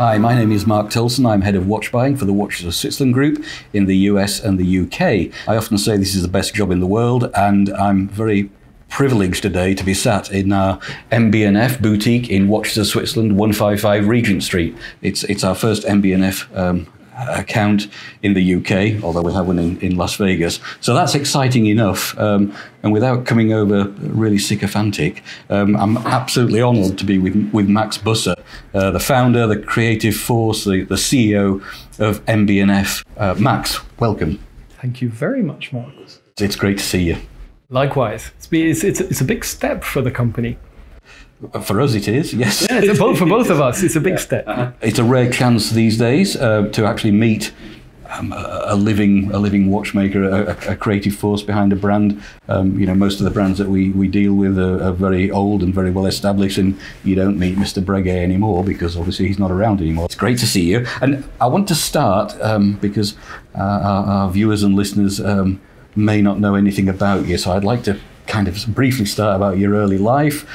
Hi, my name is Mark Toulson. I'm head of watch buying for the Watches of Switzerland Group in the US and the UK. I often say this is the best job in the world, and I'm very privileged today to be sat in our MB&F boutique in Watches of Switzerland, 155 Regent Street. It's, it's our first MB&F um, account in the UK, although we have one in, in Las Vegas. So that's exciting enough. Um, and without coming over really sycophantic, um, I'm absolutely honoured to be with, with Max Büsser, uh, the founder, the creative force, the, the CEO of MB&F. Uh, Max, welcome. Thank you very much, Marcus. It's great to see you. Likewise. It's, it's, it's, it's a big step for the company. For us, it is, yes. Yeah, it's both, for both of us, it's a big step. Uh-huh. It's a rare chance these days uh, to actually meet um, a, a, living, a living watchmaker, a, a, creative force behind a brand. Um, you know, most of the brands that we, we deal with are, are, very old and very well established, and you don't meet Mr. Breguet anymore because obviously he's not around anymore. It's great to see you, and I want to start um, because uh, our, our, viewers and listeners um, may not know anything about you, so I'd like to kind of briefly start about your early life,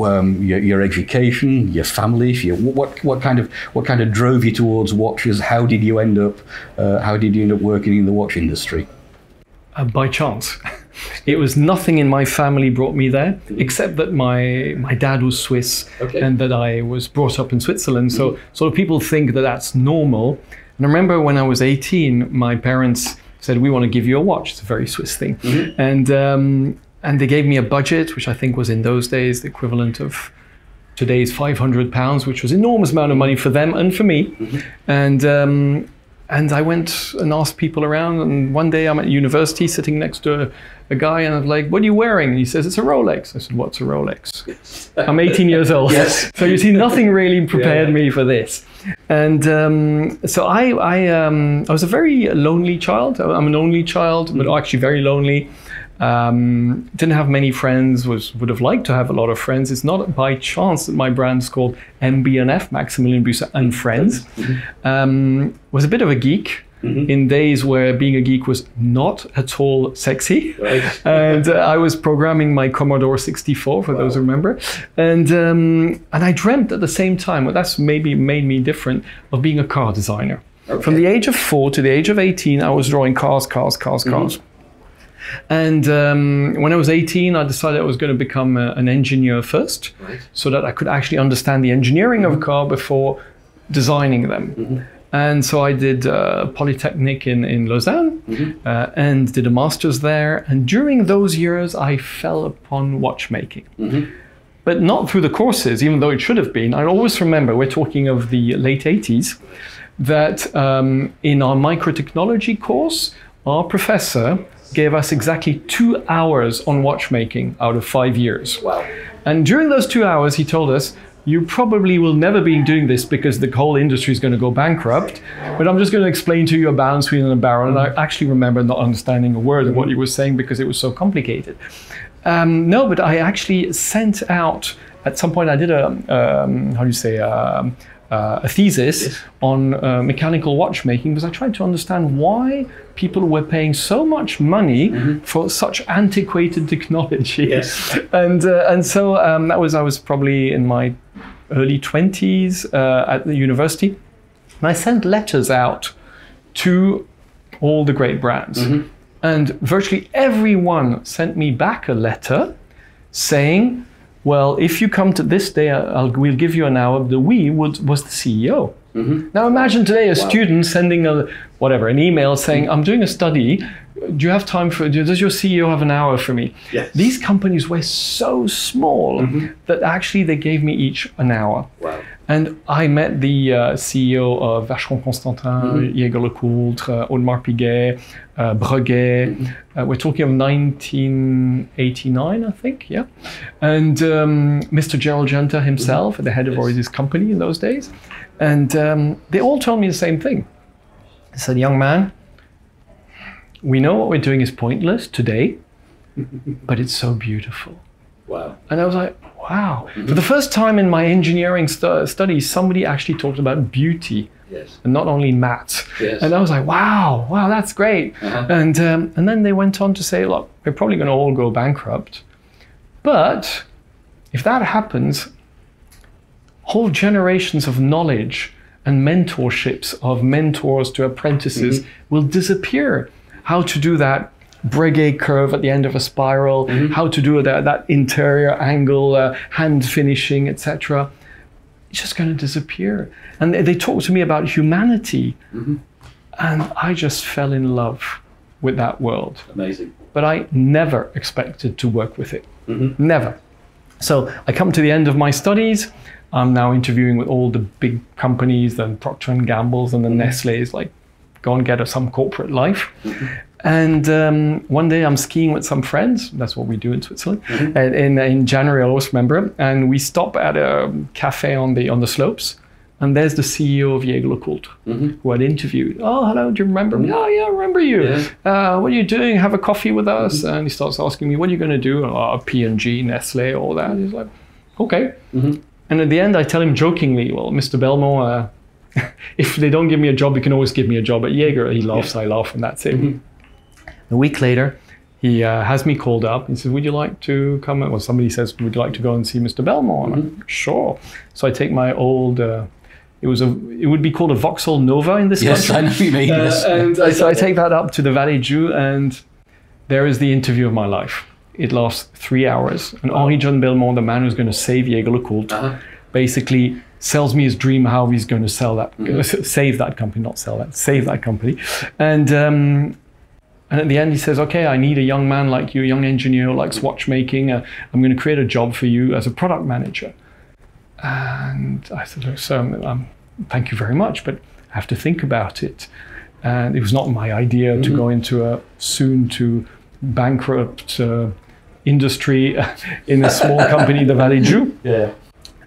um, your, your, education, your family, your, what, what kind of what kind of drove you towards watches? How did you end up? Uh, how did you end up working in the watch industry? Uh, by chance. It was nothing in my family brought me there, except that my my dad was Swiss okay. and that I was brought up in Switzerland. So mm-hmm. sort of people think that that's normal. And I remember when I was 18, my parents said, "We want to give you a watch." It's a very Swiss thing, mm-hmm. and um, and they gave me a budget, which I think was in those days the equivalent of today's 500 pounds, which was enormous amount of money for them and for me. Mm-hmm. And um, and I went and asked people around. And one day I'm at university sitting next to a, a guy, and I'm like, "What are you wearing?" And he says, "It's a Rolex." I said, "What's a Rolex?" I'm 18 years old. Yes. So you see, nothing really prepared yeah. me for this. And um, so I I um, I was a very lonely child. I'm an only child, but mm-hmm. actually very lonely. Um, didn't have many friends. Was would have liked to have a lot of friends. It's not by chance that my brand is called MB&F, Maximilian Büsser and Friends. Mm-hmm. Um, was a bit of a geek. Mm-hmm. In days where being a geek was not at all sexy, right. and uh, I was programming my Commodore 64 for wow. those who remember, and um, and I dreamt at the same time. Well, that's maybe made me different of being a car designer. Okay. From the age of four to the age of 18, I was drawing cars, cars, cars, cars. Mm-hmm. And um, when I was 18, I decided I was going to become a, an engineer first, right. so that I could actually understand the engineering mm-hmm. of a mm-hmm. car before designing them. Mm-hmm. And so I did uh, Polytechnic in, in Lausanne mm-hmm. uh, and did a master's there. And during those years, I fell upon watchmaking. Mm-hmm. But not through the courses, even though it should have been. I always remember, we're talking of the late 80s, that um, in our microtechnology course, our professor gave us exactly two hours on watchmaking out of five years. Wow. And during those two hours, he told us, you probably will never be doing this because the whole industry is going to go bankrupt. But I'm just going to explain to you a balance wheel and a barrel. And I actually remember not understanding a word of what he was saying because it was so complicated. Um, no, but I actually sent out at some point. I did a um, how do you say um, uh, a thesis yes. on uh, mechanical watchmaking because I tried to understand why people were paying so much money mm-hmm. for such antiquated technology. Yes. and uh, and so um, that was I was probably in my early twenties uh, at the university, and I sent letters out to all the great brands, mm-hmm. and virtually everyone sent me back a letter saying well, if you come to this day, I'll, we'll give you an hour. The we was the CEO. Mm-hmm. Now imagine today a wow. student sending a whatever an email saying, "I'm doing a study. Do you have time for? Does your CEO have an hour for me?" Yes. These companies were so small mm-hmm. that actually they gave me each an hour. Wow. And I met the uh, CEO of Vacheron Constantin, mm-hmm. Jaeger LeCoultre, uh, Audemars Piguet, uh, Breguet. Mm-hmm. Uh, we're talking of 1989, I think, yeah. And um, Mr. Gerald Genta himself, mm-hmm. the head of yes. Oris's company in those days. And um, they all told me the same thing. They said, young man, we know what we're doing is pointless today, but it's so beautiful. Wow. And I was like, wow. Mm-hmm. For the first time in my engineering stu- studies, somebody actually talked about beauty. Yes. And not only math. Yes. And I was like, wow, wow, that's great. Uh-huh. And, um, and then they went on to say, look, we're probably going to all go bankrupt. But if that happens, whole generations of knowledge and mentorships of mentors to apprentices will disappear. How to do that Breguet curve at the end of a spiral, mm-hmm. how to do that, that interior angle, uh, hand finishing, etc. It's just going to disappear. And they, they talk to me about humanity, mm-hmm. and I just fell in love with that world. Amazing. But I never expected to work with it. Mm-hmm. Never. So I come to the end of my studies. I'm now interviewing with all the big companies, the Procter and Gamble's and the Nestle's, like go and get a, some corporate life. And um, one day I'm skiing with some friends. That's what we do in Switzerland. And in, in January, I always remember. And we stop at a cafe on the on the slopes. And there's the CEO of Jaeger LeCoultre who I'd interviewed. Oh, hello, do you remember me? Oh, yeah, I remember you. Yeah. Uh, what are you doing? Have a coffee with us? And he starts asking me, what are you going to do? Oh, P&G, Nestle, all that. He's like, okay. And at the end, I tell him jokingly, well, Mr. Belmont, uh, if they don't give me a job, you can always give me a job at Jaeger. He laughs, I laugh, and that's it. A week later, he uh, has me called up. He says, Would you like to come? Well, somebody says, Would you like to go and see Mr. Belmont? And I'm, sure. So I take my old. Uh, it was a. It would be called a Vauxhall Nova in this Yes, I country. know you mean. Uh, yes. and I, so I take that up to the Vallée de Joux, and there is the interview of my life. It lasts three hours, and Henry John Belmont, the man who's going to save Jaeger LeCoultre, Uh-huh. basically sells me his dream how he's going to sell that, save that company, not sell that, save that company, and. Um, and at the end, he says, "Okay, I need a young man like you, a young engineer who likes watchmaking. Uh, I'm going to create a job for you as a product manager." And I said, "Look, sir, um, thank you very much, but I have to think about it." And it was not my idea to go into a soon to bankrupt uh, industry in a small company, the Vallée de Joux. Yeah.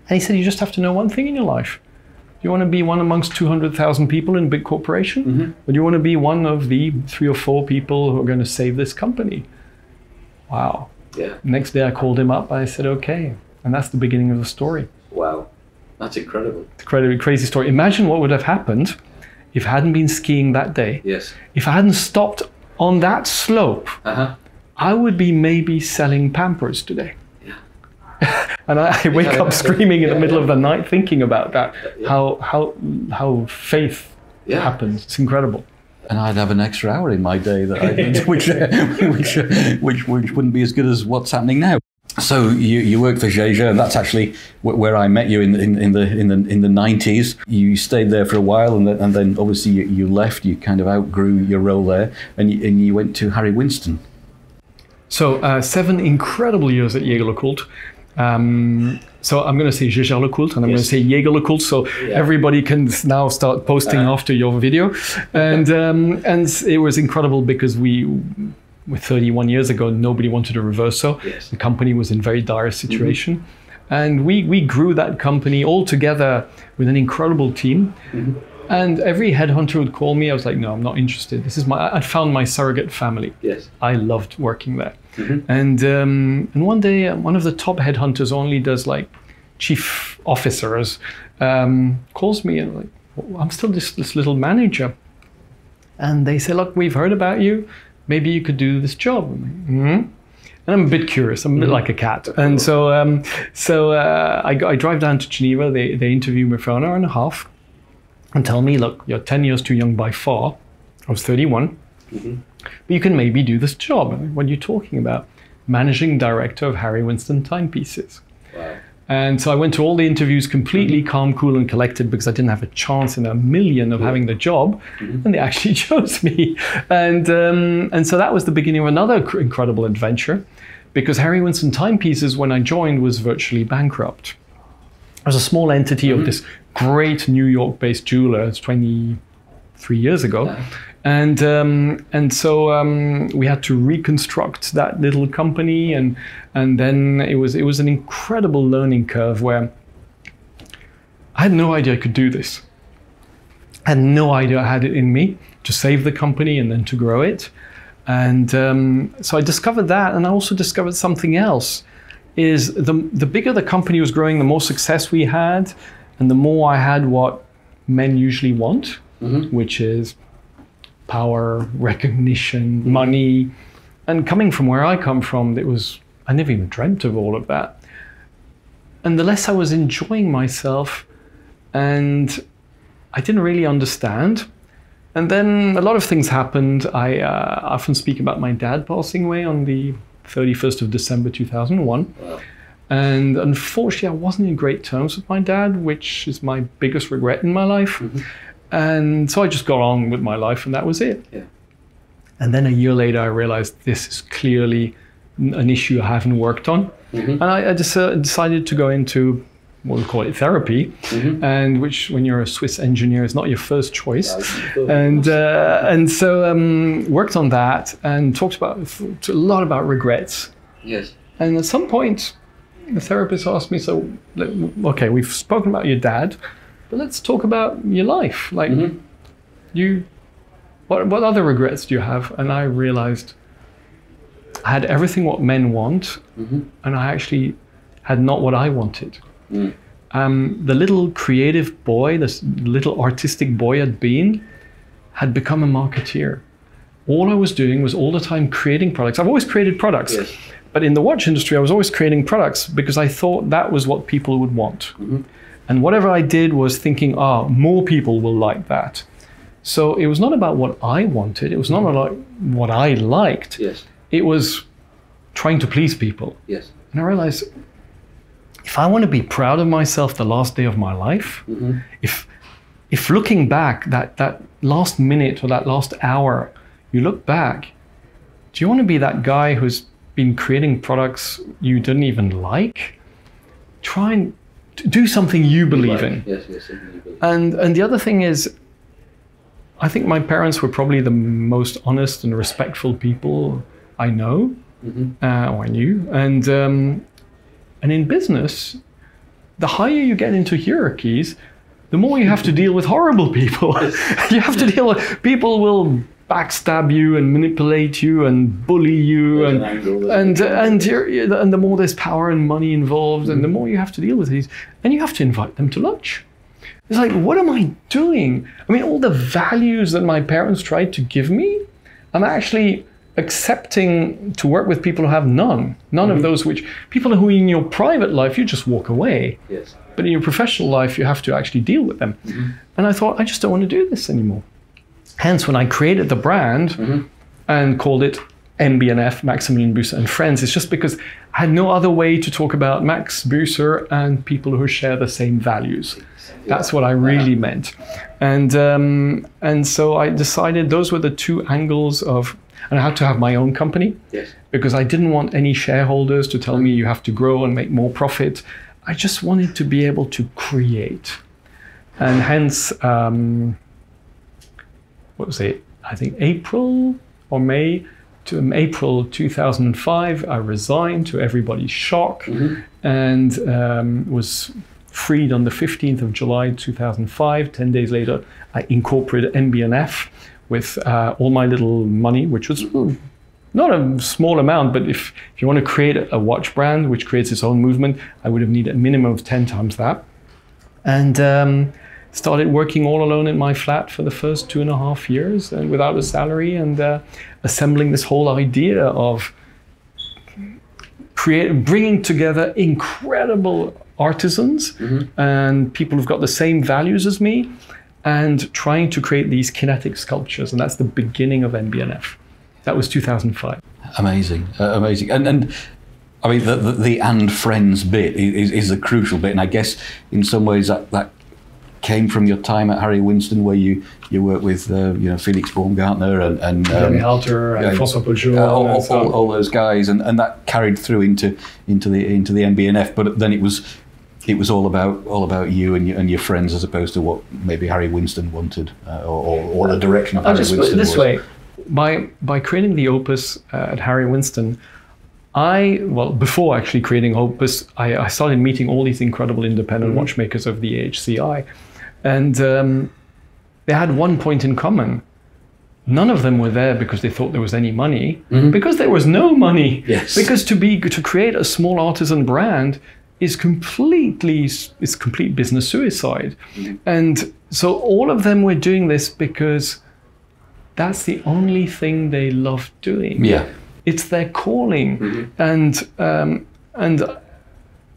And he said, You just have to know one thing in your life. Do you want to be one amongst 200,000 people in a big corporation? Or do you want to be one of the three or four people who are going to save this company? Wow. Yeah. Next day I called him up. I said, Okay. And that's the beginning of the story. Wow. That's incredible. It's a crazy, crazy story. Imagine what would have happened if I hadn't been skiing that day. Yes. If I hadn't stopped on that slope, Uh huh. I would be maybe selling Pampers today. and I, I wake Yeah, up screaming in the middle yeah. of the night thinking about that. Yeah. How how how faith Yeah. happens. It's incredible. And I'd have an extra hour in my day that I did, which, uh, which, uh, which, which wouldn't be as good as what's happening now. So you, you worked for Jaeger, and that's actually where I met you in, in, in the in the in the nineties. You stayed there for a while, and then, and then obviously you, you left. You kind of outgrew your role there, and you, and you went to Harry Winston. So uh, seven incredible years at Jaeger LeCoultre. Um, so I'm going to say Jaeger LeCoultre and I'm going to Yes. say Jaeger LeCoultre, so everybody can now start posting Uh-huh. after your video. And um, and it was incredible because we, with 31 years ago, nobody wanted a reverso. Yes. The company was in very dire situation. And we, we grew that company all together with an incredible team. And every headhunter would call me. I was like, no, I'm not interested. This is my. I'd found my surrogate family. Yes. I loved working there. And um, and one day, uh, one of the top headhunters only does like chief officers um, calls me and like, "Well, I'm still this this little manager. And they say, look, we've heard about you. Maybe you could do this job. I'm like, hmm And I'm a bit curious. I'm a bit like a cat. And so um, so uh, I, I drive down to Geneva. They they interview me for an hour and a half and tell me, look, you're 10 years too young by far. I was 31 but you can maybe do this job. What are you talking about? Managing director of Harry Winston timepieces. Wow. And so I went to all the interviews completely mm-hmm. calm, cool, and collected because I didn't have a chance in a million of having the job, mm-hmm. and they actually chose me. And um, and so that was the beginning of another cr- incredible adventure, because Harry Winston Timepieces, when I joined, was virtually bankrupt. It was a small entity of mm-hmm. this great New York-based jeweler. It's 23 years ago. And um, and so um, we had to reconstruct that little company, and and then it was it was an incredible learning curve where I had no idea I could do this. I had no idea I had it in me to save the company and then to grow it. And um, so I discovered that, and I also discovered something else. Is the the bigger the company was growing, the more success we had, and the more I had what men usually want, which is power, recognition, money. And coming from where I come from, it was I never even dreamt of all of that. And the less I was enjoying myself, and I didn't really understand. And then a lot of things happened. I uh, often speak about my dad passing away on the 31st of December 2001. Wow. And unfortunately, I wasn't in great terms with my dad, which is my biggest regret in my life. And so I just got on with my life, and that was it. Yeah. And then a year later, I realized this is clearly an issue I haven't worked on. And I, I just uh, decided to go into what we call it therapy, and which, when you're a Swiss engineer, is not your first choice. And uh, and so um, worked on that and talked about a lot about regrets. yes. And at some point, the therapist asked me, "So, okay, we've spoken about your dad, but let's talk about your life. Like, mm-hmm. you, what what other regrets do you have?" And I realized I had everything what men want, mm-hmm. and I actually had not what I wanted. Mm. Um, the little creative boy, this little artistic boy had been, had become a marketeer. All I was doing was all the time creating products. I've always created products. Yes. But in the watch industry, I was always creating products because I thought that was what people would want. Mm-hmm. And whatever I did was thinking, ah, more people will like that. So it was not about what I wanted, it was not about what I liked, Yes. it was trying to please people. Yes. And I realized if I want to be proud of myself the last day of my life, if if looking back that that last minute or that last hour, you look back, do you want to be that guy who's been creating products you didn't even like? Try and do something you believe in. Yes. Yes. believe. And and the other thing is, I think my parents were probably the most honest and respectful people I know uh, or I knew. And um, and in business, the higher you get into hierarchies, the more you have to deal with horrible people. you have to deal with people will backstab you and manipulate you and bully you There's and an angle there. and and you're, and the more there's power and money involved, and the mm. more you have to deal with these, and you have to invite them to lunch. It's like, what am I doing? I mean, all the values that my parents tried to give me, I'm actually accepting to work with people who have none. None of mm-hmm. those which people who in your private life you just walk away, Yes. but in your professional life you have to actually deal with them. Mm-hmm. And I thought, I just don't want to do this anymore. Hence, when I created the brand and called it MB&F, Maximilian Büsser and Friends, it's just because I had no other way to talk about Max Büsser and people who share the same values. That's what I really meant. And, um, and so I decided those were the two angles of, and I had to have my own company Yes. because I didn't want any shareholders to tell me you have to grow and make more profit. I just wanted to be able to create. And hence, um, what was it? I think April or May to um, April 2005, I resigned to everybody's shock and um, was freed on the 15th of July 2005. 10 days later, I incorporated MB&F with uh, all my little money, which was mm, not a small amount, but if, if you want to create a, a watch brand which creates its own movement, I would have needed a minimum of 10 times that. And um, started working all alone in my flat for the first two and a half years and without a salary and uh, assembling this whole idea of create, bringing together incredible artisans and people who've got the same values as me and trying to create these kinetic sculptures. And that's the beginning of MB&F. That was 2005. Amazing, uh, amazing, and and I mean the, the, the and friends bit is, is a crucial bit, and I guess in some ways that that came from your time at Harry Winston, where you you worked with uh, you know Felix Baumgartner and and Jeremy Halter and yeah, François Peugeot. uh, all, and all, all those guys, and, and that carried through into into the into the MB&F. But then it was it was all about all about you and your, and your friends, as opposed to what maybe Harry Winston wanted, uh, or, or, or the direction of I'll Harry just put it this was. way: by by creating the Opus uh, at Harry Winston, I well before actually creating Opus, I, I started meeting all these incredible independent watchmakers of the AHCI, and um, they had one point in common. None of them were there because they thought there was any money, because there was no money. Yes. Because to be to create a small artisan brand is completely is complete business suicide, and so all of them were doing this because that's the only thing they love doing. Yeah. It's their calling, and um, and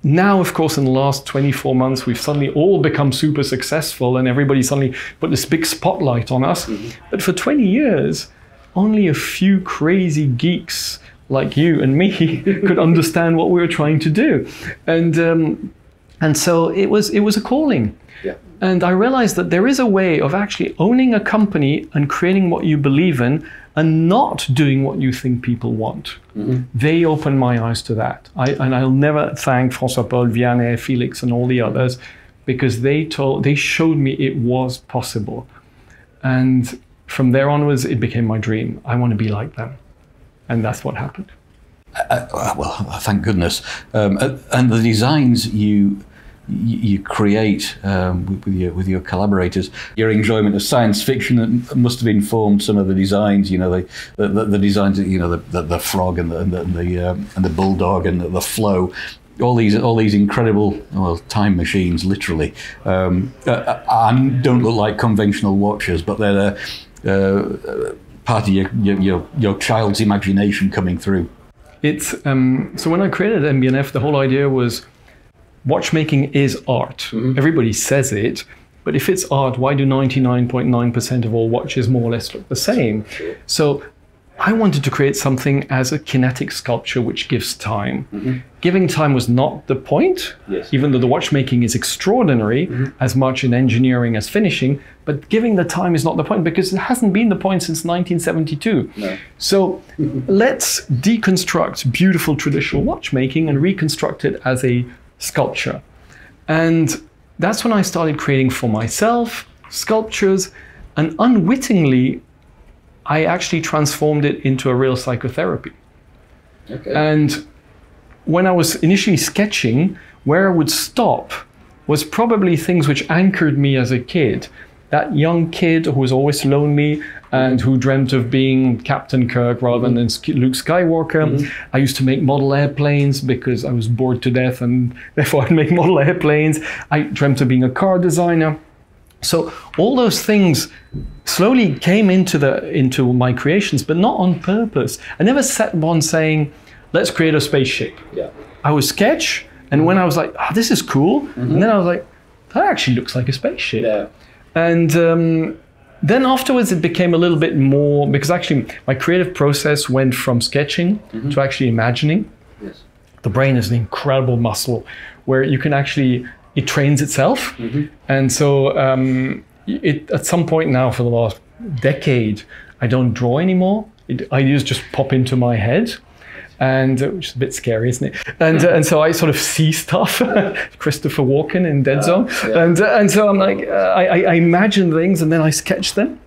now, of course, in the last 24 months, we've suddenly all become super successful and everybody suddenly put this big spotlight on us. But for 20 years, only a few crazy geeks like you and me could understand what we were trying to do. And, um, and so it was, it was a calling. Yeah. And I realized that there is a way of actually owning a company and creating what you believe in and not doing what you think people want. They opened my eyes to that. I, and I'll never thank François Paul, Vianney, Felix, and all the others because they told, they showed me it was possible. And from there onwards, it became my dream. I want to be like them. And that's what happened. Uh, well, thank goodness. Um, uh, and the designs you you create um, with, your with your collaborators, your enjoyment of science fiction must have informed some of the designs. You know, the the, the, designs. You know, the, the, the frog and the and the, the um, and the bulldog and the, the flow. All these, all these incredible, well, time machines, literally, um, uh, and don't look like conventional watches, but they're uh, uh, part of your, your, your, your child's imagination coming through. It's um, so when I created MB&F, the whole idea was watchmaking is art. Mm-hmm. Everybody says it, but if it's art, why do 99.9% of all watches more or less look the same? So I wanted to create something as a kinetic sculpture which gives time. Mm-hmm. Giving time was not the point, Yes. even though the watchmaking is extraordinary mm-hmm. as much in engineering as finishing, but giving the time is not the point because it hasn't been the point since 1972. No. So let's deconstruct beautiful traditional watchmaking and reconstruct it as a sculpture. And that's when I started creating for myself sculptures, and unwittingly, I actually transformed it into a real psychotherapy. Okay. And when I was initially sketching, where I would stop was probably things which anchored me as a kid. That young kid who was always lonely and who dreamt of being Captain Kirk rather than Luke Skywalker. I used to make model airplanes because I was bored to death and therefore I'd make model airplanes. I dreamt of being a car designer. So all those things slowly came into the into my creations, but not on purpose. I never set one saying, "Let's create a spaceship." yeah. I would sketch, and when I was like, "Ah, this is cool," and then I was like, "That actually looks like a spaceship." Yeah. And um, then afterwards, it became a little bit more because actually my creative process went from sketching to actually imagining. Yes. The brain is an incredible muscle where you can actually it trains itself, and so um, it at some point now for the last decade, I don't draw anymore. It, ideas just pop into my head. And uh, which is a bit scary, isn't it? And uh, and so I sort of see stuff, Christopher Walken in Dead Zone, yeah. and uh, and so I'm like uh, I, I I imagine things and then I sketch them.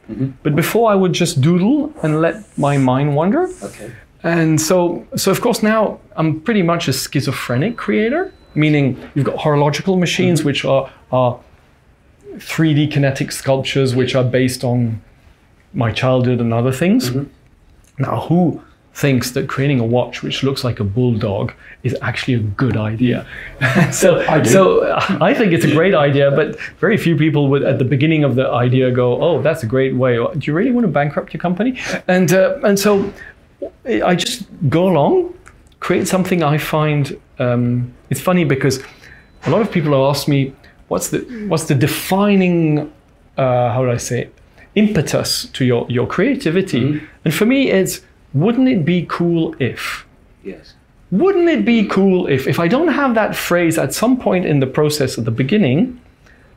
But before I would just doodle and let my mind wander. Okay. And so, so of course now I'm pretty much a schizophrenic creator, meaning you've got horological machines which are, are 3D kinetic sculptures which are based on my childhood and other things. Now, who thinks that creating a watch which looks like a bulldog is actually a good idea? so, do. so I think it's a great idea, but very few people would at the beginning of the idea go, "Oh, that's a great way." Do you really want to bankrupt your company? And uh, and so I just go along, create something I find. Um, it's funny because a lot of people have asked me, "What's the what's the defining? Uh, how do I say? Impetus to your your creativity?" And for me, it's wouldn't it be cool if? Yes. Wouldn't it be cool if if I don't have that phrase at some point in the process at the beginning,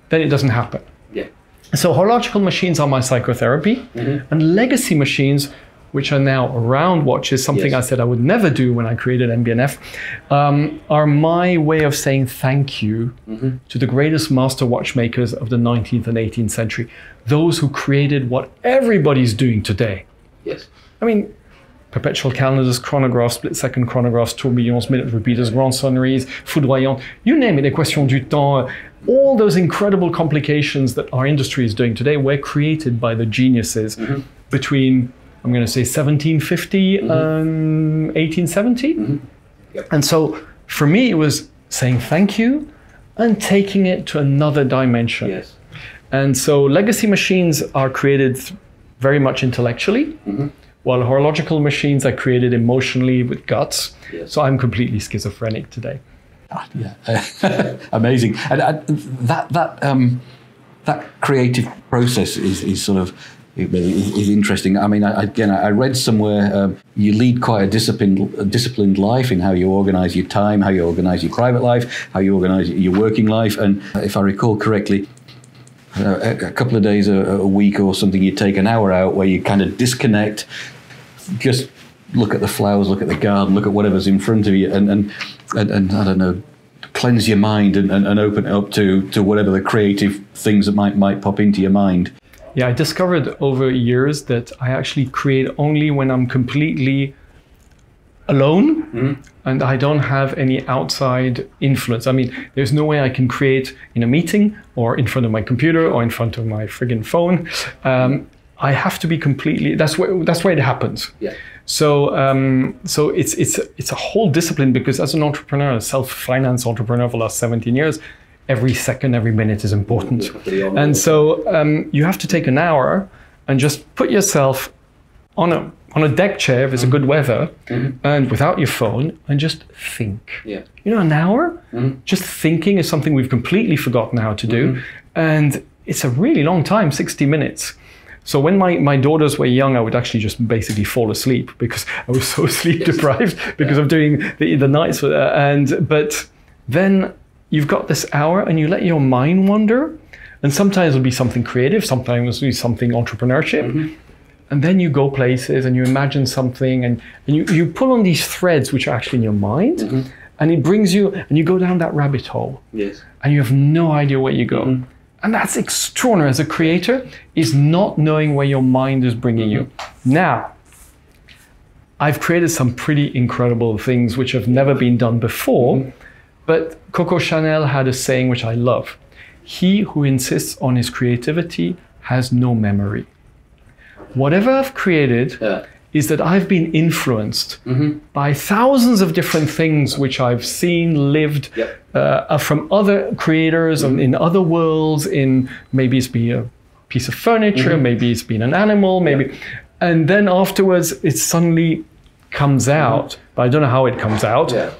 then it doesn't happen. Yeah. So horological machines are my psychotherapy, and legacy machines, which are now around watches, something Yes. I said I would never do when I created MB&F, um, are my way of saying thank you to the greatest master watchmakers of the 19th and 18th century, those who created what everybody's doing today. Yes. I mean, perpetual calendars, chronographs, split second chronographs, tourbillons, minute repeaters, grand sonneries, foudroyantes, you name it, équation du temps, all those incredible complications that our industry is doing today were created by the geniuses mm-hmm. between, I'm going to say, 1750 mm-hmm. and 1870. Mm-hmm. And so for me, it was saying thank you and taking it to another dimension. Yes. And so legacy machines are created very much intellectually, while horological machines are created emotionally with guts. Yes. So I'm completely schizophrenic today. Ah, yeah, amazing. And that that um, that creative process is, is sort of is interesting. I mean, I, again, I read somewhere um, you lead quite a disciplined, a disciplined life in how you organise your time, how you organise your private life, how you organise your working life. And if I recall correctly, uh, a, a couple of days a, a week or something, you take an hour out where you kind of disconnect, just look at the flowers, look at the garden, look at whatever's in front of you, and and and, and I don't know, cleanse your mind and, and, and open it up to to whatever the creative things that might might pop into your mind. Yeah, I discovered over years that I actually create only when I'm completely alone mm-hmm. and I don't have any outside influence. I mean, there's no way I can create in a meeting or in front of my computer or in front of my friggin' phone. Um, I have to be completely. That's where that's where it happens. Yeah. So so so it's it's it's a whole discipline because as an entrepreneur, a self-finance entrepreneur for the last 17 years, every second, every minute is important. And so um, you have to take an hour and just put yourself on a on a deck chair if it's mm-hmm. a good weather mm-hmm. and without your phone and just think. Yeah. You know, an hour mm-hmm. just thinking is something we've completely forgotten how to do. Mm-hmm. And it's a really long time, 60 minutes. So when my, my daughters were young, I would actually just basically fall asleep because I was so sleep deprived because yeah. of doing the, the nights. Uh, and but then you've got this hour and you let your mind wander. And sometimes it'll be something creative, sometimes it'll be something entrepreneurship. Mm-hmm. And then you go places and you imagine something and, and you, you pull on these threads which are actually in your mind. Mm-hmm. And it brings you, and you go down that rabbit hole. Yes. And you have no idea where you go. Mm-hmm. And that's extraordinary as a creator, is not knowing where your mind is bringing you. Mm-hmm. Now, I've created some pretty incredible things which have never been done before. Mm-hmm. But Coco Chanel had a saying which I love He who insists on his creativity has no memory. Whatever I've created yeah. Is that I've been influenced mm-hmm. by thousands of different things which I've seen, lived yep. uh, from other creators mm-hmm. in other worlds. In maybe it's been a piece of furniture, mm-hmm. maybe it's been an animal, maybe, yep. and then afterwards it suddenly comes out. Mm-hmm. But I don't know how it comes out. Yeah.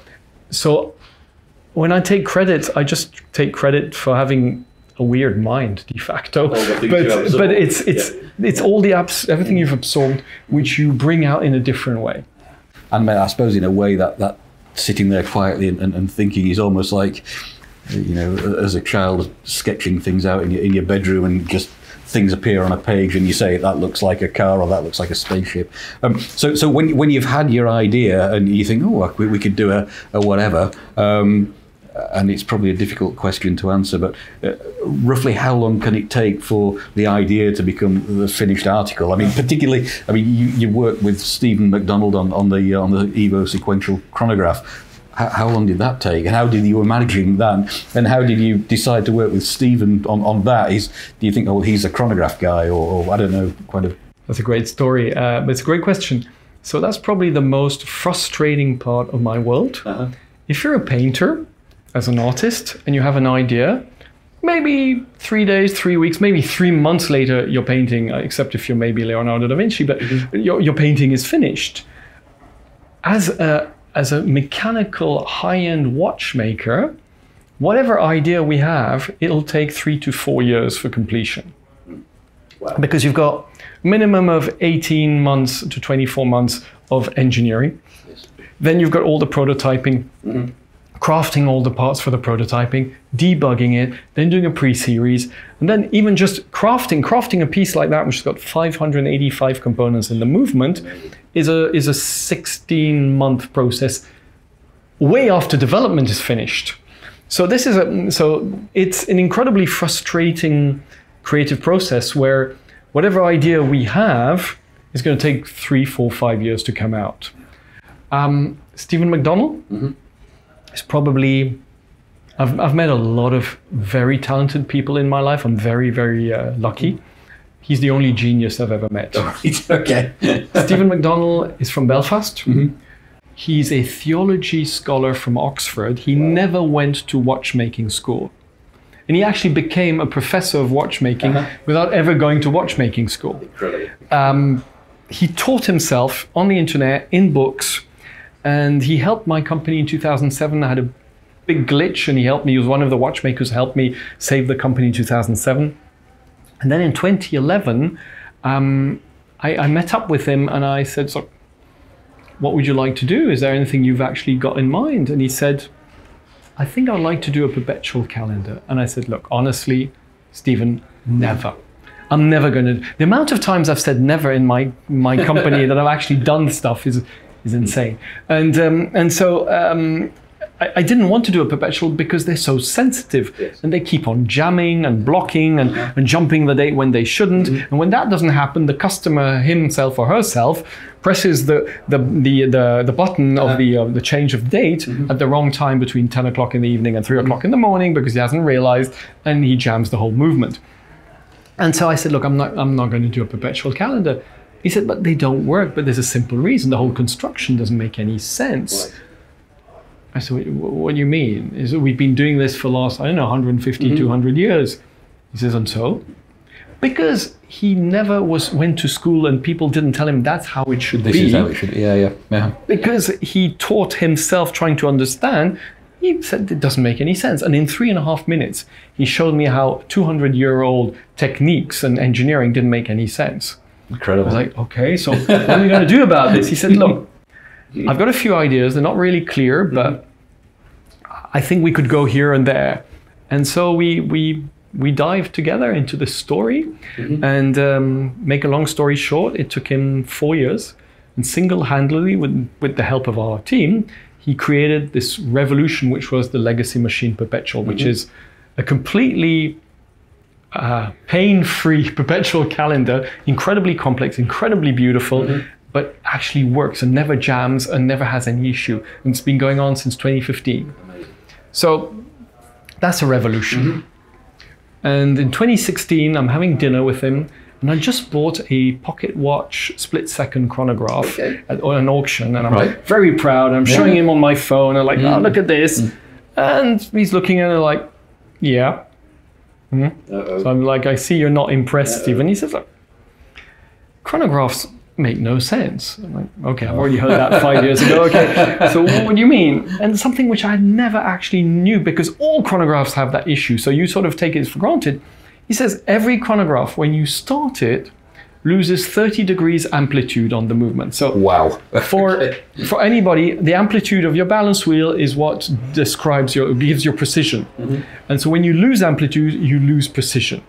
So when I take credit, I just take credit for having a weird mind de facto. But but it's it's yeah. it's all the apps, everything you've absorbed, which you bring out in a different way. And I suppose in a way that that sitting there quietly and, and, and thinking is almost like you know as a child sketching things out in your in your bedroom and just things appear on a page and you say that looks like a car or that looks like a spaceship. Um, so, so when, when you've had your idea and you think, oh, we, we could do a, a whatever, um, and it's probably a difficult question to answer, but uh, roughly how long can it take for the idea to become the finished article? I mean, particularly, I mean, you, you work with Stephen McDonnell on, on the on the Evo sequential chronograph. How, how, long did that take? And how did you imagine that? And how did you decide to work with Stephen on, on that? Is do you think, oh, he's a chronograph guy, or, or I don't know, kind of? That's a great story. Uh, it's a great question. So that's probably the most frustrating part of my world. Uh-huh. If you're a painter, as an artist and you have an idea, maybe three days, three weeks, maybe three months later, your painting, uh, except if you're maybe Leonardo da Vinci, but mm-hmm. your, your painting is finished. As a, as a mechanical high end watchmaker, whatever idea we have, it'll take three to four years for completion. Wow. Because you've got minimum of 18 months to 24 months of engineering. Yes. Then you've got all the prototyping. Mm-hmm crafting all the parts for the prototyping, debugging it, then doing a pre-series, and then even just crafting, crafting a piece like that, which has got 585 components in the movement, is a is a 16 month process, way after development is finished. So this is a so it's an incredibly frustrating creative process where whatever idea we have is going to take three, four, five years to come out. Um, Stephen McDonnell. Mm-hmm is probably I've, I've met a lot of very talented people in my life. I'm very, very uh, lucky. He's the only genius I've ever met. okay. Stephen McDonnell is from Belfast. Mm-hmm. He's a theology scholar from Oxford. He wow. never went to watchmaking school. And he actually became a professor of watchmaking uh-huh. without ever going to watchmaking school. Um, he taught himself on the internet, in books, and he helped my company in 2007. I had a big glitch, and he helped me. He was one of the watchmakers who helped me save the company in 2007. And then in 2011, um, I, I, met up with him and I said, "So, what would you like to do? Is there anything you've actually got in mind?" And he said, "I think I'd like to do a perpetual calendar." And I said, "Look, honestly, Stephen, never." I'm never going to. The amount of times I've said never in my my company that I've actually done stuff is is insane. And um, and so um, I, I, didn't want to do a perpetual because they're so sensitive yes. and they keep on jamming and blocking and, and jumping the date when they shouldn't. Mm-hmm. And when that doesn't happen, the customer himself or herself presses the the the the, the button of uh-huh. the uh, the change of date mm-hmm. at the wrong time between 10 o'clock in the evening and 3 o'clock mm-hmm. in the morning because he hasn't realized and he jams the whole movement. And so I said, look, I'm not, I'm not going to do a perpetual calendar. He said, but they don't work. But there's a simple reason. The whole construction doesn't make any sense. Right. I said, what do you mean? Is we've been doing this for the last, I don't know, 150, mm-hmm. 200 years. He says, and so? Because he never was went to school and people didn't tell him that's how it should this be. This is how it should be. Yeah, yeah, yeah. Because he taught himself trying to understand he said it doesn't make any sense. And in three and a half minutes, he showed me how 200 year old techniques and engineering didn't make any sense. Incredible. I was like, okay, so what are we going to do about this? He said, look, I've got a few ideas. They're not really clear, but I think we could go here and there. And so we, we, we dived together into the story. Mm-hmm. And um, make a long story short, it took him four years. And single handedly, with, with the help of our team, he created this revolution, which was the Legacy Machine Perpetual, which mm-hmm. is a completely uh, pain-free perpetual calendar, incredibly complex, incredibly beautiful, mm-hmm. but actually works and never jams and never has any issue. And it's been going on since 2015. Amazing. So that's a revolution. Mm-hmm. And in 2016, I'm having dinner with him and I just bought a pocket watch split second chronograph okay. at an auction, and I'm right. very proud. I'm yeah. showing him on my phone. I'm like, mm. oh, look at this. Mm. And he's looking at it like, yeah. Mm. So I'm like, I see you're not impressed. Stephen. He says, look, chronographs make no sense. I'm like, okay, I've already heard that five years ago. Okay, so what do you mean? And something which I never actually knew because all chronographs have that issue. So you sort of take it for granted. He says every chronograph, when you start it, loses 30 degrees amplitude on the movement. So wow. for for anybody, the amplitude of your balance wheel is what describes your gives your precision. Mm-hmm. And so when you lose amplitude, you lose precision.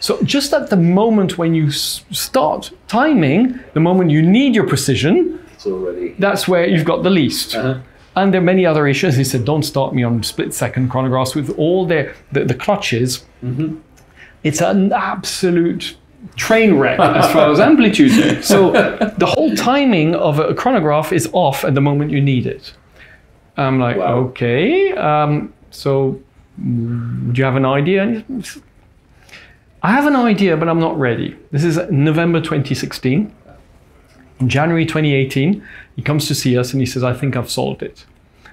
So just at the moment when you s- start timing, the moment you need your precision, already... that's where you've got the least. Uh-huh. And there are many other issues. He said, don't start me on split second chronographs with all their the, the clutches. Mm-hmm it's an absolute train wreck as far as amplitude. So the whole timing of a chronograph is off at the moment you need it. I'm like, wow. okay. Um, so do you have an idea? I have an idea, but I'm not ready. This is November 2016. In January 2018, he comes to see us and he says, I think I've solved it.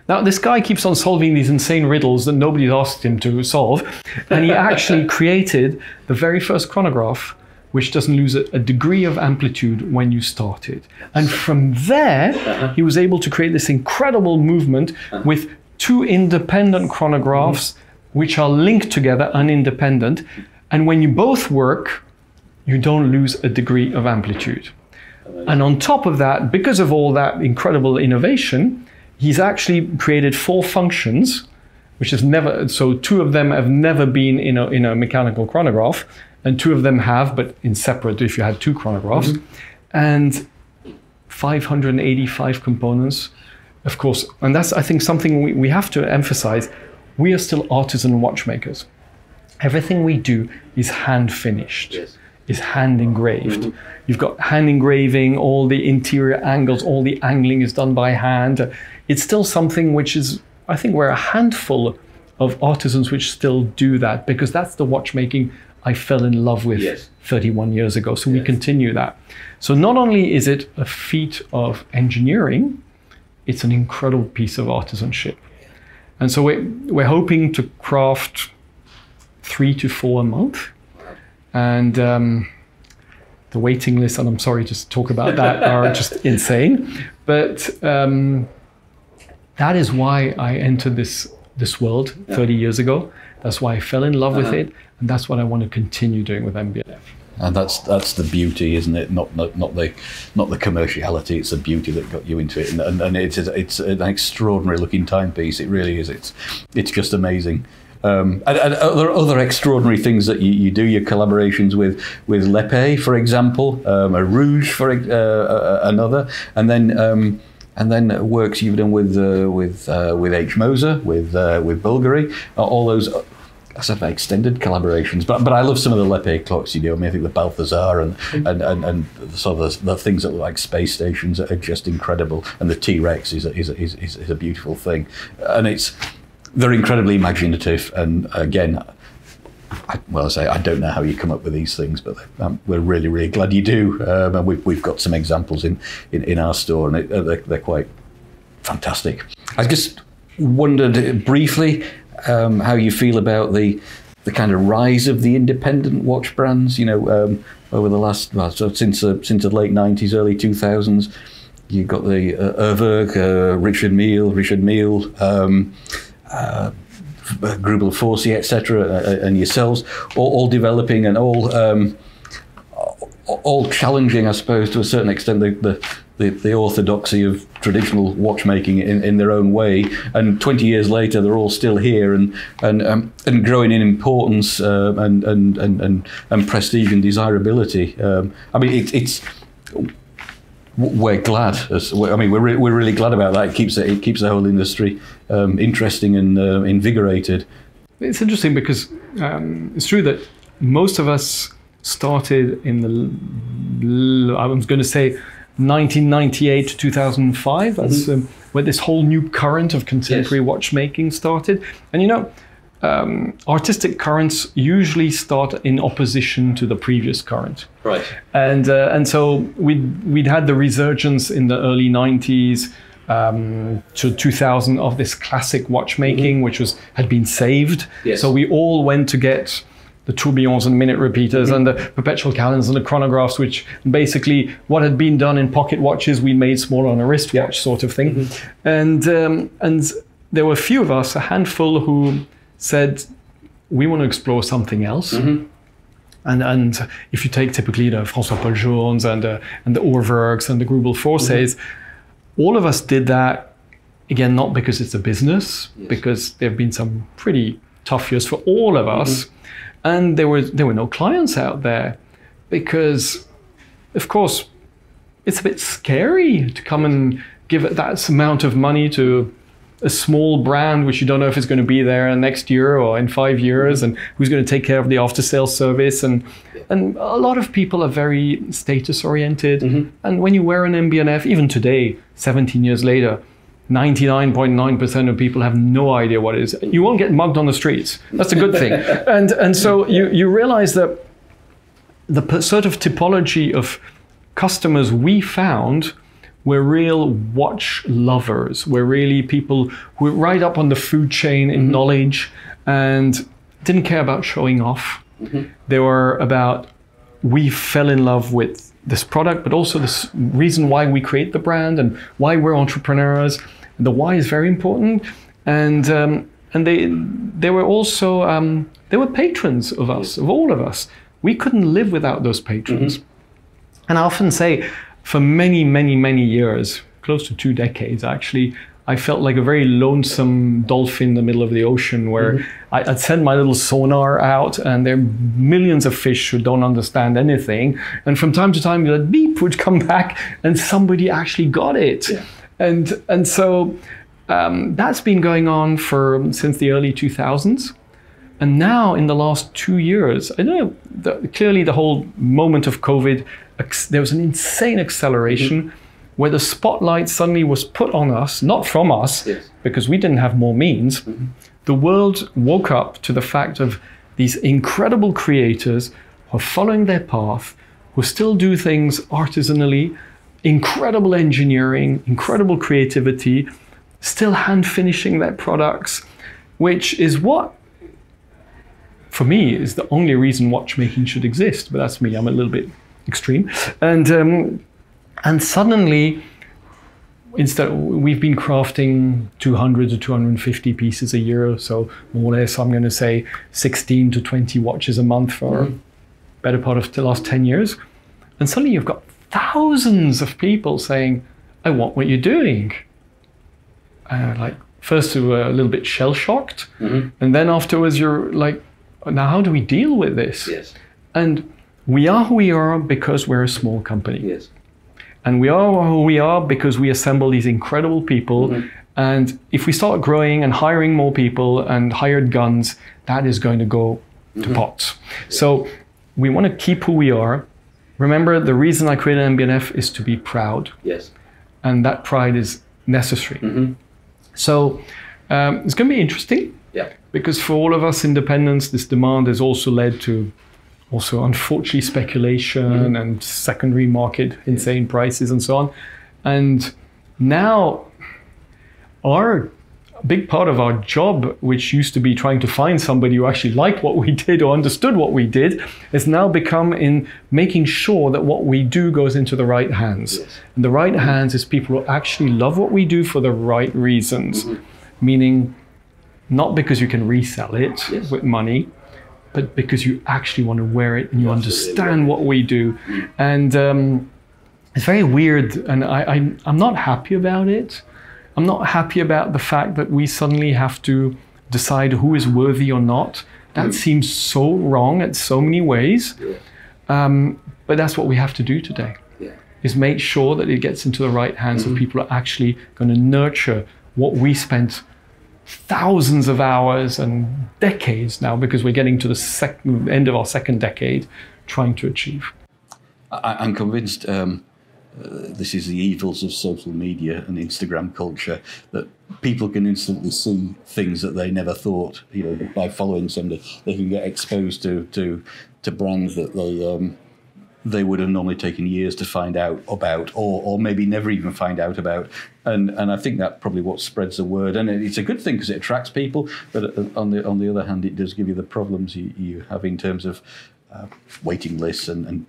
Now, this guy keeps on solving these insane riddles that nobody's asked him to solve, and he actually created the very first chronograph which doesn't lose a, a, degree of amplitude when you start it. And from there, uh-huh. he was able to create this incredible movement uh-huh. with two independent chronographs mm-hmm. which are linked together and independent. And when you both work, you don't lose a degree of amplitude. And on top of that, because of all that incredible innovation, he's actually created four functions, which has never, so two of them have never been in a, in a mechanical chronograph, and two of them have, but in separate if you had two chronographs. Mm-hmm. And 585 components, of course. And that's, I think, something we, we have to emphasize. We are still artisan watchmakers. Everything we do is hand finished. Yes is hand engraved. Mm-hmm. You've got hand engraving, all the interior angles, all the angling is done by hand it's still something which is, I think we're a handful of artisans which still do that because that's the watchmaking I fell in love with yes. 31 years ago. So yes. we continue that. So not only is it a feat of engineering, it's an incredible piece of artisanship. And so we're, we're hoping to craft three to four a month. And um, the waiting list, and I'm sorry to talk about that, are just insane. But um, that is why I entered this this world 30 years ago. That's why I fell in love with Uh-huh. it, and that's what I want to continue doing with MB&F. And that's that's the beauty, isn't it? Not not, not the not the commerciality. It's the beauty that got you into it, and, and, and it's it's an extraordinary looking timepiece. It really is. It's it's just amazing. Um, and, and other other extraordinary things that you, you do your collaborations with with L'Epée, for example, um, a Rouge for uh, uh, another, and then. Um, and then works you've done with uh, with uh, with H Moser, with uh, with Bulgari, uh, all those uh, sort extended collaborations. But but I love some of the L'Epée clocks you do. I mean, I think the Balthazar and and, and, and sort of the, the things that look like space stations are just incredible. And the T Rex is, is, is is a beautiful thing, and it's they're incredibly imaginative. And again. I, well, I say I don't know how you come up with these things, but um, we're really, really glad you do. Um, and we've, we've got some examples in, in, in our store, and it, uh, they're, they're quite fantastic. I just wondered briefly um, how you feel about the the kind of rise of the independent watch brands. You know, um, over the last well, so since uh, since the late nineties, early two thousands. You've got the uh, uh, Richard Mille, Richard Mille, um, uh, Greubel Forsey, etc., uh, and yourselves, all, all developing and all um, all challenging, I suppose, to a certain extent, the, the, the, the orthodoxy of traditional watchmaking in, in their own way. And 20 years later, they're all still here and and um, and growing in importance uh, and, and, and, and and prestige and desirability. Um, I mean, it, it's we're glad. I mean, we're, re- we're really glad about that. It keeps it, it keeps the whole industry um, interesting and uh, invigorated. It's interesting because um, it's true that most of us started in the, I was going to say 1998 to 2005. That's um, where this whole new current of contemporary watchmaking started. And you know, um, artistic currents usually start in opposition to the previous current. Right. and uh, and so we'd we'd had the resurgence in the early 90s um, to 2000 of this classic watchmaking, which was had been saved. Yes. So we all went to get the tourbillons and minute repeaters and the perpetual calendars and the chronographs, which basically what had been done in pocket watches we made smaller on a wristwatch sort of thing. And um, and there were a few of us, a handful, who said we want to explore something else. And, and if you take typically the François Paul Journes and, uh, and the Urwerks and the Greubel Forseys, all of us did that, again, not because it's a business, because there have been some pretty tough years for all of us. And there were, there were no clients out there because, of course, it's a bit scary to come and give that amount of money to a small brand which you don't know if it's going to be there next year or in five years and who's going to take care of the after sales service and and a lot of people are very status oriented. Mm-hmm. And when you wear an MB&F even today 17 years later 99.9% of people have no idea what it is. You won't get mugged on the streets. That's a good thing. And and so you you realize that the sort of typology of customers we found were real watch lovers. We're really people who were right up on the food chain in knowledge and didn't care about showing off. They were about we fell in love with this product, but also this reason why we create the brand and why we're entrepreneurs. The why is very important, and um, and they they were also um, they were patrons of us, of all of us. We couldn't live without those patrons. And I often say, for many, many, many years, close to two decades actually, I felt like a very lonesome dolphin in the middle of the ocean where I, I'd send my little sonar out and there are millions of fish who don't understand anything. And from time to time, the beep would come back and somebody actually got it. And, and so um, that's been going on for since the early 2000s. And now, in the last two years, I don't know, the, clearly the whole moment of COVID, there was an insane acceleration mm-hmm. where the spotlight suddenly was put on us, not from us, Yes. because we didn't have more means. Mm-hmm. The world woke up to the fact of these incredible creators who are following their path, who still do things artisanally, incredible engineering, incredible creativity, still hand finishing their products, which is what for me is the only reason watchmaking should exist. But that's me. I'm a little bit extreme, and um, and suddenly instead we've been crafting 200 to 250 pieces a year so more or less i'm going to say 16 to 20 watches a month for mm-hmm. better part of the last 10 years. And suddenly you've got thousands of people saying i want what you're doing. Uh, like first you were a little bit shell shocked mm-hmm. and then afterwards you're like now how do we deal with this? Yes. And we are who we are because we're a small company yes and we are who we are because we assemble these incredible people. Mm-hmm. And if we start growing and hiring more people and hired guns, that is going to go mm-hmm. to pots. So we want to keep who we are. Remember, the reason I created MB&F is to be proud. Yes. And that pride is necessary. Mm-hmm. So um, it's going to be interesting. Yeah. Because for all of us independents, this demand has also led to also unfortunately speculation mm-hmm. and secondary market insane prices and so on. And now our big part of our job, which used to be trying to find somebody who actually liked what we did or understood what we did, has now become in making sure that what we do goes into the right hands. Yes. And the right hands is people who actually love what we do for the right reasons, mm-hmm. meaning not because you can resell it yes. with money, but because you actually want to wear it and you understand what we do. And um, it's very weird, and I, I, I'm not happy about it. I'm not happy about the fact that we suddenly have to decide who is worthy or not. That mm. seems so wrong in so many ways. Yeah. Um, but that's what we have to do today. Yeah. Is make sure that it gets into the right hands mm-hmm. of people who are actually going to nurture what we spent thousands of hours and decades now because we're getting to the end of our second decade trying to achieve. I, am convinced um, uh, this is the evils of social media and Instagram culture that people can instantly see things that they never thought. You know, by following somebody, they can get exposed to to to brands that they um, they would have normally taken years to find out about, or, or maybe never even find out about. And and I think that probably what spreads the word, and it's a good thing because it attracts people. But uh, on the on the other hand, it does give you the problems you, you have in terms of uh, waiting lists and, and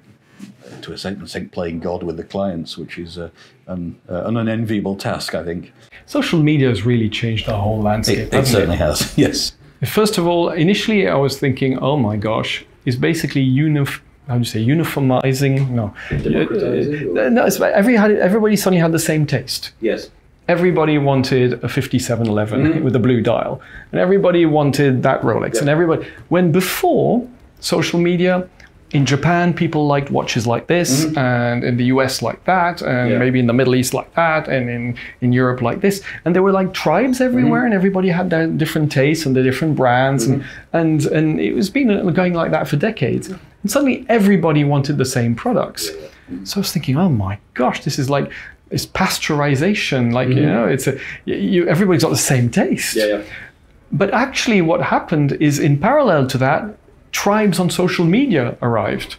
uh, to a certain extent playing God with the clients, which is uh, an, uh, an unenviable task, I think. Social media has really changed our whole landscape. It, it certainly it? has. Yes. First of all, initially I was thinking, oh my gosh, it's basically unif- how do you say uniformizing? No, uh, no. It's everybody suddenly had the same taste. Yes. Everybody wanted a 5711 mm-hmm. with a blue dial, and everybody wanted that Rolex, and everybody. When before social media, in Japan, people liked watches like this, mm-hmm. and in the US like that, and yeah. maybe in the Middle East like that, and in, in Europe like this. And there were like tribes everywhere, mm-hmm. and everybody had their different tastes and their different brands, mm-hmm. and, and and it was been going like that for decades. And suddenly everybody wanted the same products. So I was thinking, oh my gosh, this is like it's pasteurization. Like you Mm-hmm. know, it's a you, everybody's got the same taste. Yeah, yeah. But actually, what happened is in parallel to that, tribes on social media arrived.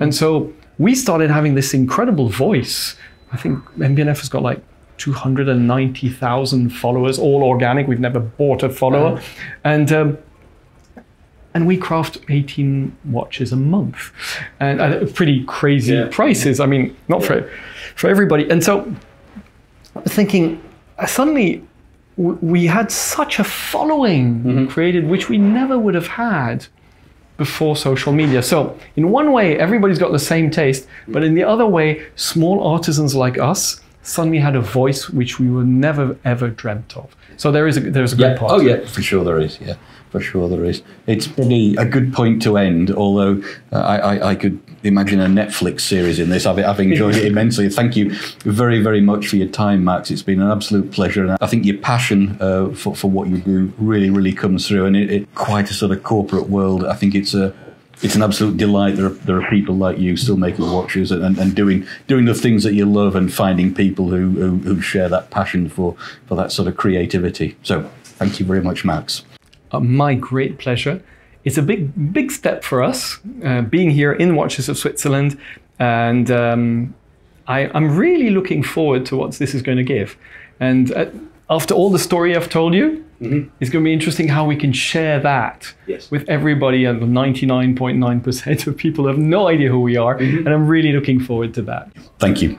And so we started having this incredible voice. I think MB&F has got like 290,000 followers, all organic. We've never bought a follower. Uh-huh. And um, and we craft 18 watches a month and at pretty crazy Yeah. prices. I mean, not for for everybody. And so thinking uh, suddenly we had such a following created which we never would have had before social media. So, in one way, everybody's got the same taste, but in the other way, small artisans like us suddenly had a voice which we were never ever dreamt of. So there is a there's a good Yeah. part. Oh, yeah, for sure there is. Yeah, for sure there is. It's probably a good point to end. Although uh, I, I, I could imagine a Netflix series in this. I've, I've enjoyed it immensely. Thank you very, very much for your time, Max. It's been an absolute pleasure, and I think your passion uh, for for what you do really, really comes through. And it, it quite a sort of corporate world. I think it's a it's an absolute delight. There are, there are people like you still making watches and, and, and doing doing the things that you love and finding people who, who, who share that passion for, for that sort of creativity. So thank you very much, Max. Uh, my great pleasure. It's a big, big step for us uh, being here in Watches of Switzerland, and um, I, I'm really looking forward to what this is going to give. And uh, after all the story I've told you, it's going to be interesting how we can share that Yes. with everybody. And 99.9% of people have no idea who we are, and I'm really looking forward to that. Thank you.